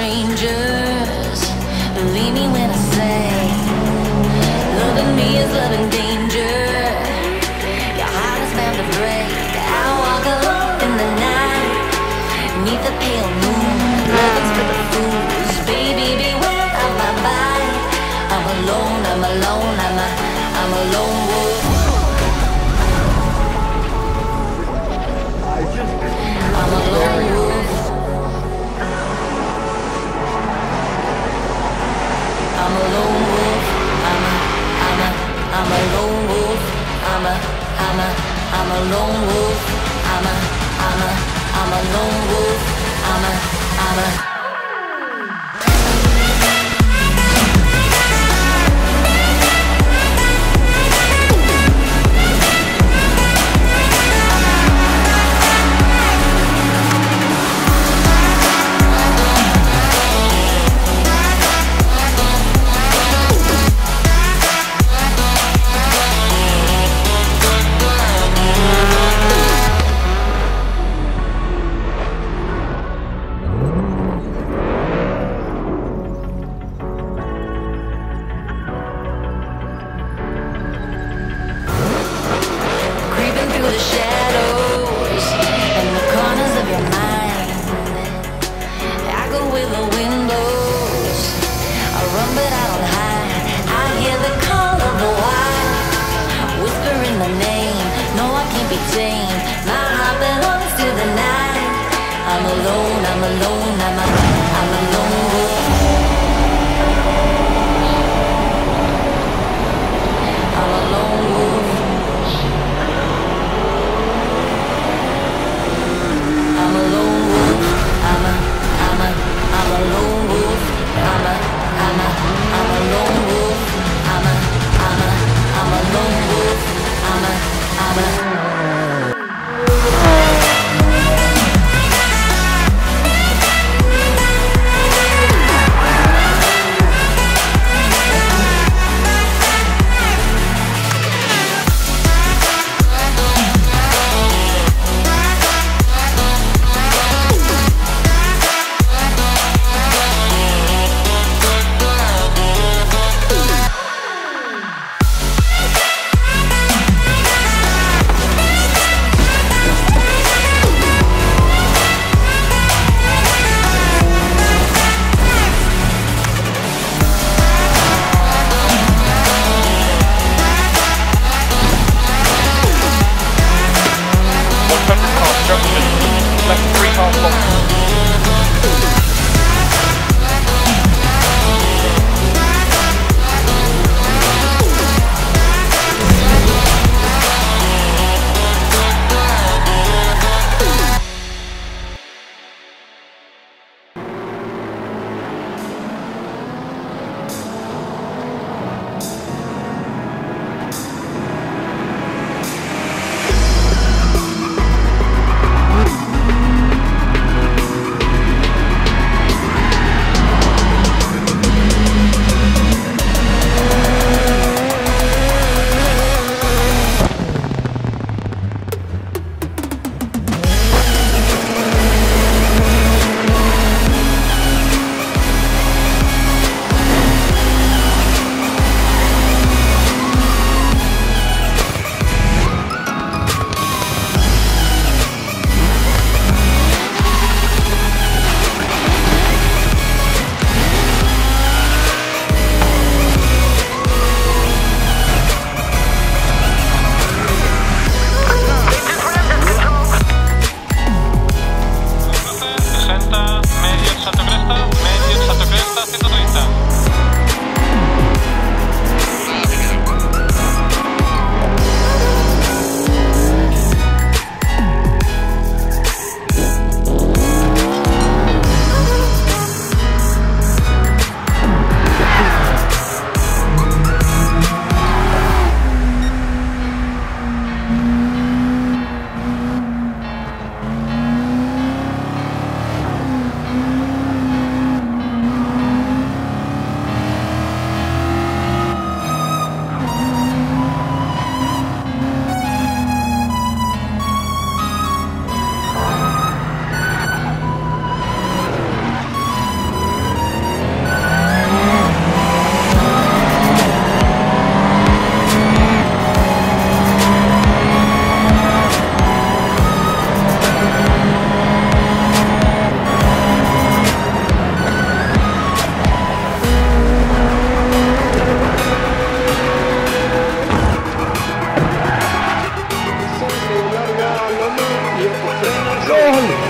strangers. Power. My heart belongs to the night. I'm alone, I'm alone, I'm alone. Oh, Lord.